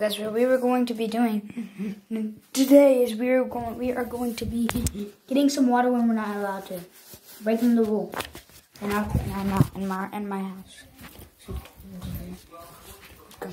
That's what we were going to be doing today. Is we are going we are going to be getting some water when we're not allowed to, breaking the rule, and and our in my in my house. Go.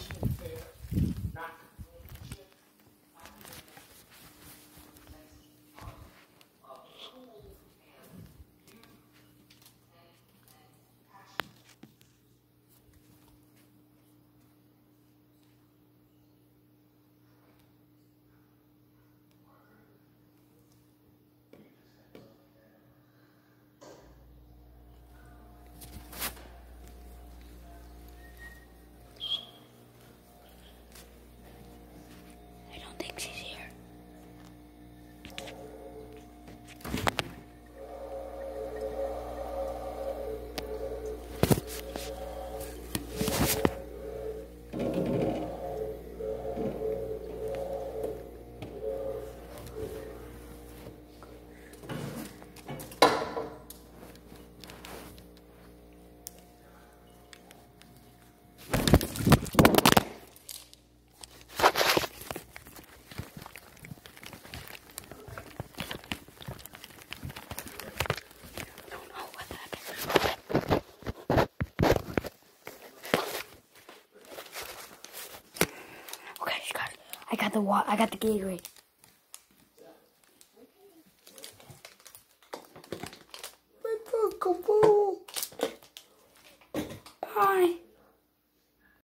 I got the wa- I got the Gatorade. Bye.